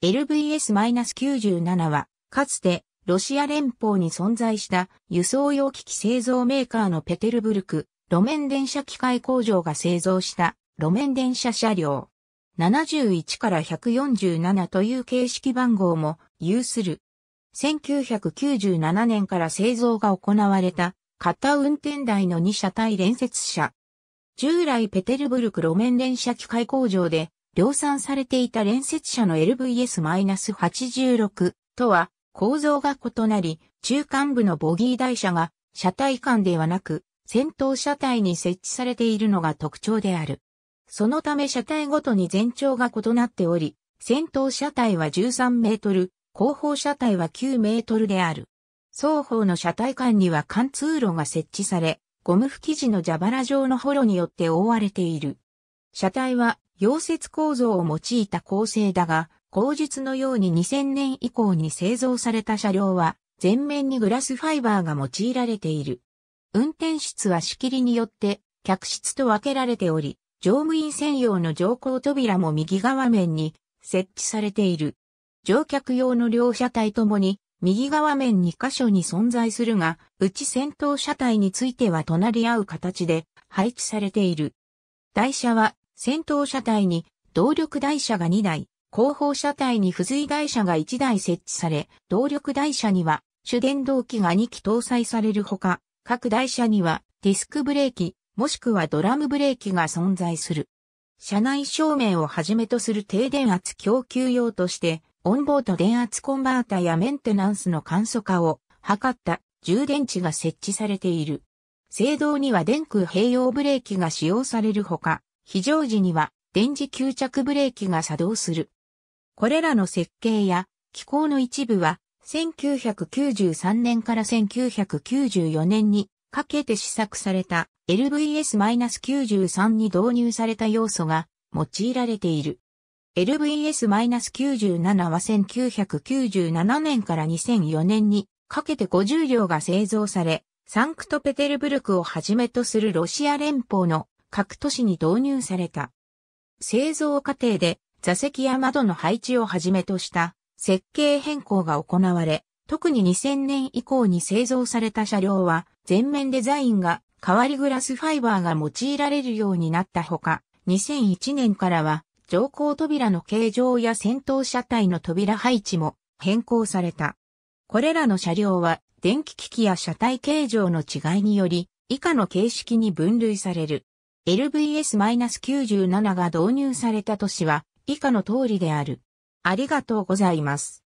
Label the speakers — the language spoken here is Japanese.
Speaker 1: LVS-97 は、かつて、ロシア連邦に存在した輸送用機器製造メーカーのペテルブルク、路面電車機械工場が製造した路面電車車両。71から147という形式番号も有する。1997年から製造が行われた型運転台の2車体連接車。従来ペテルブルク路面電車機械工場で量産されていた連接車の LVS-86 とは構造が異なり、中間部のボギー台車が車体間ではなく先頭車体に設置されているのが特徴である。そのため車体ごとに全長が異なっており、先頭車体は13メートル、後方車体は9メートルである。双方の車体間には貫通路が設置され、ゴム吹き地の蛇腹状のホロによって覆われている。車体は溶接構造を用いた構成だが、後述のように2000年以降に製造された車両は、全面にグラスファイバーが用いられている。運転室は仕切りによって客室と分けられており、乗務員専用の乗降扉も右側面に設置されている。乗客用の両車体ともに右側面2箇所に存在するが、内先頭車体については隣り合う形で配置されている。台車は先頭車体に動力台車が2台、後方車体に付随台車が1台設置され、動力台車には主電動機が2機搭載されるほか、各台車にはディスクブレーキ、もしくはドラムブレーキが存在する。車内照明をはじめとする低電圧供給用として、オンボード電圧コンバータやメンテナンスの簡素化を図った充電池が設置されている。制動には電空併用ブレーキが使用されるほか、非常時には電磁吸着ブレーキが作動する。これらの設計や機構の一部は1993年から1994年にかけて試作された LVS-93 に導入された要素が用いられている。LVS-97 は1997年から2004年にかけて50両が製造され、サンクトペテルブルクをはじめとするロシア連邦の各都市に導入された。製造過程で座席や窓の配置をはじめとした設計変更が行われ、特に2000年以降に製造された車両は全面デザインが代わりグラスファイバーが用いられるようになったほか、2001年からは乗降扉の形状や先頭車体の扉配置も変更された。これらの車両は電気機器や車体形状の違いにより以下の形式に分類される。LVS-97 が導入された年は以下の通りである。ありがとうございます。